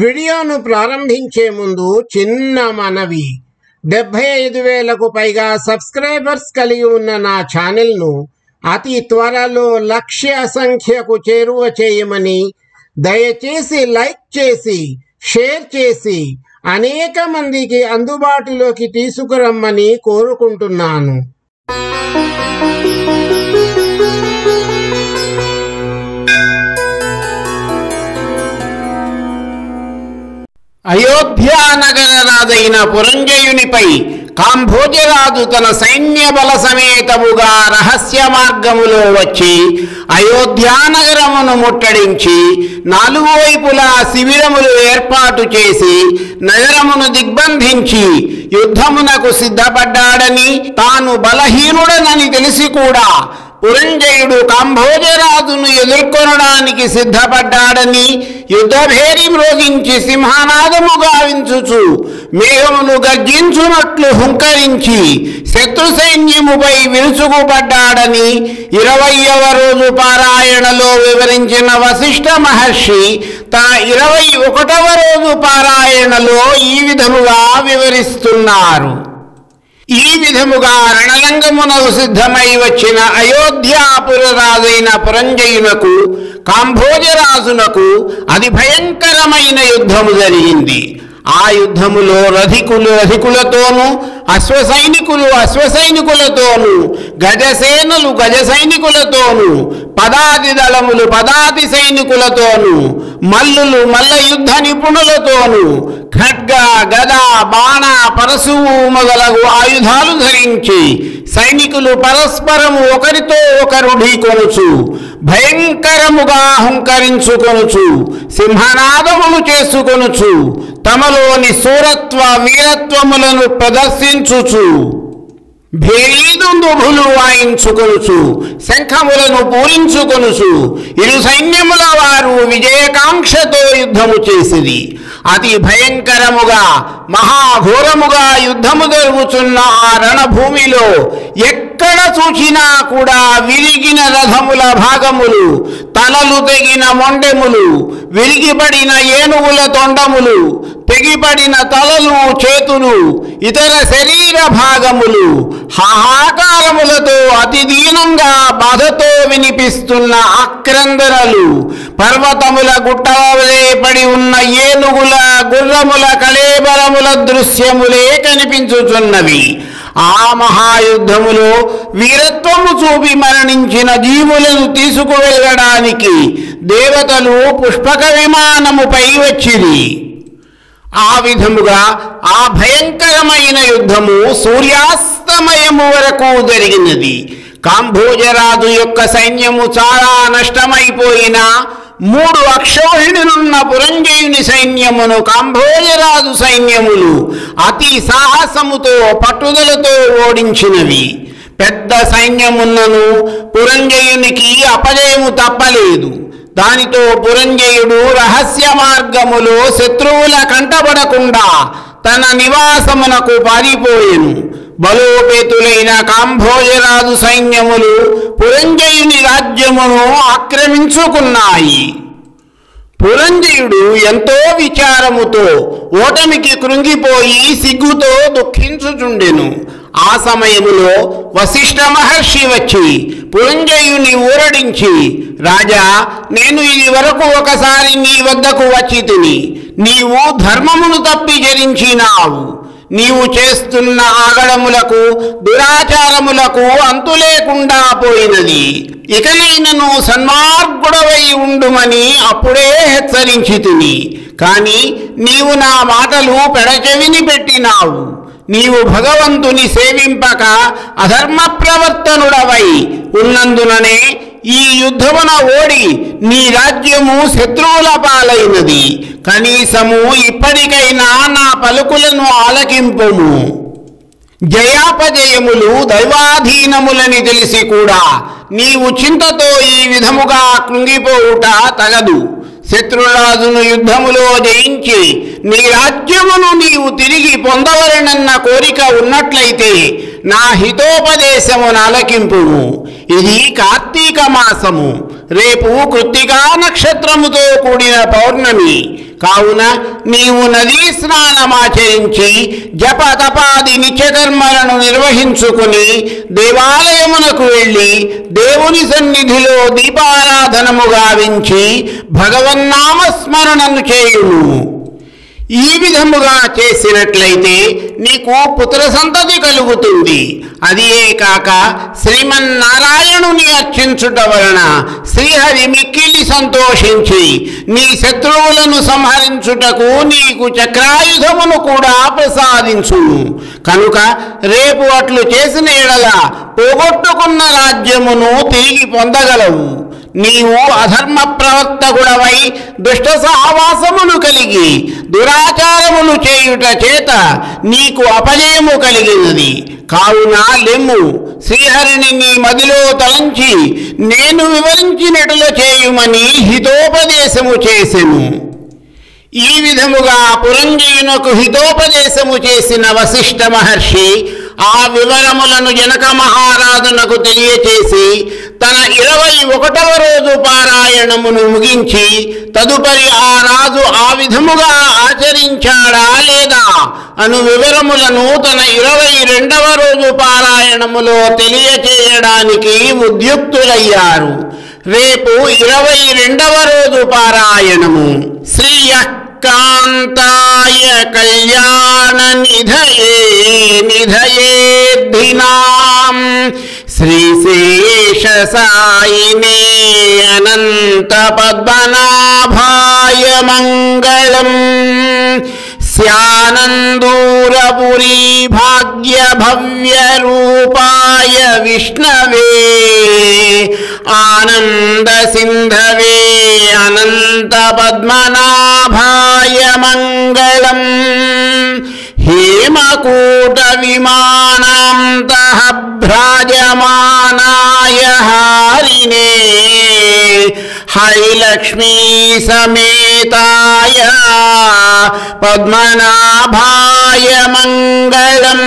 వీడియోను ప్రారంభించే ముందు చిన్న మనవి. డెబ్బై ఐదు వేలకు పైగా సబ్స్క్రైబర్స్ కలిగి ఉన్న నా ఛానల్ను అతి త్వరలో లక్ష్య సంఖ్యకు చేరువ చేయమని దయచేసి లైక్ చేసి షేర్ చేసి అనేక మందికి అందుబాటులోకి తీసుకురమ్మని కోరుకుంటున్నాను. అయోధ్యానగర రాజైన పురంజయునిపై కాంభోజరాజు తన సైన్య బల సమేతముగా రహస్య మార్గములో వచ్చి అయోధ్యానగరమును ముట్టడించి నాలుగు వైపులా శిబిరములు ఏర్పాటు చేసి నగరమును దిగ్బంధించి యుద్ధమునకు సిద్ధపడ్డాడని తాను బలహీనుడనని తెలిసి కూడా పురంజయుడు కాంభోజరాజును ఎదుర్కొనడానికి సిద్ధపడ్డాడని యుద్ధభేరి మ్రోగించి సింహనాదము గావించుచు మేఘములు గర్జించునట్లు హుంకరించి శత్రు సైన్యముపై విరుచుకుపడ్డాడని ఇరవయవ రోజు పారాయణలో వివరించిన వశిష్ఠ మహర్షి తన ఇరవై ఒకటవ రోజు పారాయణలో ఈ విధముగా వివరిస్తున్నారు. ఈ విధముగా రణరంగమునకు సిద్ధమై వచ్చిన అయోధ్యాపురరాజైన పురంజయునకు కాంభోజరాజునకు అది భయంకరమైన యుద్ధము జరిగింది. ఆ యుద్ధములో రధికులు రధికులతోనూ అశ్వ సైనికులు అశ్వ సైనికులతోనూ గజసేనలు గజ సైనికులతోనూ పదాతి దళములు పదాతి సైనికులతోనూ మల్లులు మల్ల యుద్ధ నిపుణులతోనూ ఖడ్గ గద బాణ పరశువు మొదలగు ఆయుధాలు ధరించి సైనికులు పరస్పరము ఒకరితో ఒకరు ఢీకొనుచు భయంకరముగా అహంకరించుకొనుచు సింహనాదములు చేసుకొనుచు తమలోని సూరత్వ వీరత్వములను ప్రదర్శించుచు భేరీదుందుభులు వాయించుకొనుచు శంఖములను పూరించుకొనుచు ఇరు సైన్యముల వారు విజయకాంక్షతో యుద్ధము చేసిరి. అతి భయంకరముగా మహాఘోరముగా యుద్ధము జరుగుతున్న ఆ రణభూమిలో ఎక్కడ చూచినా కూడా విరిగిన రథముల భాగములు తలలు తెగిన మొండెములు విరిగిపడిన ఏనుగుల తొండములు తెగిపడిన తలలు చేతులు ఇతర శరీర భాగములు హాహాకారములతో అతి దీనంగా బాధతో వినిపిస్తున్న ఆక్రందనలు పర్వతముల గుట్టలే పడి ఉన్న ఏనుగుల గుర్రముల కళేబరముల దృశ్యములే కనిపించుచున్నవి. ఆ మహాయుద్ధములో వీరత్వము చూపి మరణించిన జీవులను తీసుకువెళ్ళడానికి దేవతలు పుష్పక విమానముపై వచ్చిరి. ఆ విధముగా ఆ భయంకరమైన యుద్ధము సూర్యాస్తమయము వరకు జరిగినది. కాంభోజరాజు యొక్క సైన్యము చాలా నష్టమైపోయినా మూడు అక్షోహిణులున్న పురంజయుని సైన్యమును కాంభోజరాజు సైన్యములు అతి సాహసముతో పట్టుదలతో ఓడించినవి. పెద్ద సైన్యమున్నను పురంజయునికి అపజయము తప్పలేదు. దానితో పురంజయుడు రహస్య మార్గములో శత్రువుల కంటపడకుండా తన నివాసమునకు పారిపోయెను. బలోపేతులైన కాంభోజరాజు సైన్యములు పురంజయుని రాజ్యమును ఆక్రమించుకున్నాయి. పురంజయుడు ఎంతో విచారముతో ఓటమికి కృంగిపోయి సిగ్గుతో దుఃఖించుచుండెను. ఆ సమయములో వశిష్ఠ మహర్షి వచ్చి పురంజయుని ఊరడించి రాజా నేను ఇది వరకు ఒకసారి నీ వద్దకు వచ్చి తిని నీవు ధర్మమును తప్పి జరించినావు. నీవు చేస్తున్న ఆగడములకు దురాచారములకు అంతు లేకుండా పోయినది. ఇకనైనను సన్మార్గుడవై ఉండుమని అప్పుడే హెచ్చరించి తిని కాని నీవు నా మాటలు పెడచెవిని పెట్టినావు. నీవు భగవంతుని సేవింపక అధర్మ ప్రవర్తనుడవై ఉన్నందుననే ఈ యుద్ధమున ఓడి నీ రాజ్యము శత్రువుల పాలైనది. కనీసము ఇప్పటికైనా నా పలుకులను ఆలకింపుము. జయాపజయములు దైవాధీనములని తెలిసి కూడా నీవు చింతతో ఈ విధముగా కృంగిపోవుట తగదు. శత్రురాజును యుద్ధములో జయించి నీ రాజ్యమును నీవు తిరిగి పొందవలనన్న కోరిక ఉన్నట్లయితే నా హితోపదేశమును అలకింపుము ఇది కార్తీక మాసము. రేపు కృత్తికా నక్షత్రముతో కూడిన పౌర్ణమి. కావున నీవు నదీ స్నానమాచరించి జప తపాది నిత్యకర్మలను నిర్వహించుకుని దేవాలయమునకు వెళ్ళి దేవుని సన్నిధిలో దీపారాధనము గావించి భగవన్నామస్మరణను చేయును ఈ విధముగా చేసినట్లయితే నీకు పుత్ర సంతతి కలుగుతుంది. అదియే కాక శ్రీమన్నారాయణుని అర్చించుట వలన శ్రీహరి మిక్కిలి సంతోషించి నీ శత్రువులను సంహరించుటకు నీకు చక్రాయుధమును కూడా ప్రసాదించును. కనుక రేపు అట్లు చేసిన ఎడల పోగొట్టుకున్న రాజ్యమును తిరిగి పొందగలవు. నీవు అధర్మ ప్రవర్తకుడవై దుష్ట సహవాసమును కలిగి దురాచారములు చేయుట చేత నీకు అపజయము కలిగినది. కావున లెమ్ము శ్రీహరిని నీ మదిలో తలంచి నేను వివరించినట్లు చేయుమని హితోపదేశము చేసెను. ఈ విధముగా పురంజీయునకు హితోపదేశము చేసిన వశిష్ఠ మహర్షి ఆ వివరములను జనక మహారాజునకు తెలియచేసి తన ఇరవై ఒకటవ రోజు పారాయణమును ముగించి తదుపరి ఆ రాజు ఆ విధముగా ఆచరించాడా లేదా అను వివరములను తన ఇరవై రెండవ రోజు పారాయణములో తెలియచేయడానికి ఉద్యుక్తులయ్యారు. రేపు ఇరవై రెండవ రోజు పారాయణము. శ్రీయకాంతాయ कान्ताय कल्याणनिधये निधये श्रीशेषसायिने अनन्तपद्मनाभाय मङ्गलम्। स्यानन्दूरपुरी भाग्यभव्यरूपाय विष्णवे आनन्दसिन्धवे अनन्तपद्मनाभा हेमकूट विमानान्तः भ्राजमानाय हरिणे है समेताय पद्मनाभाय मङ्गलम्।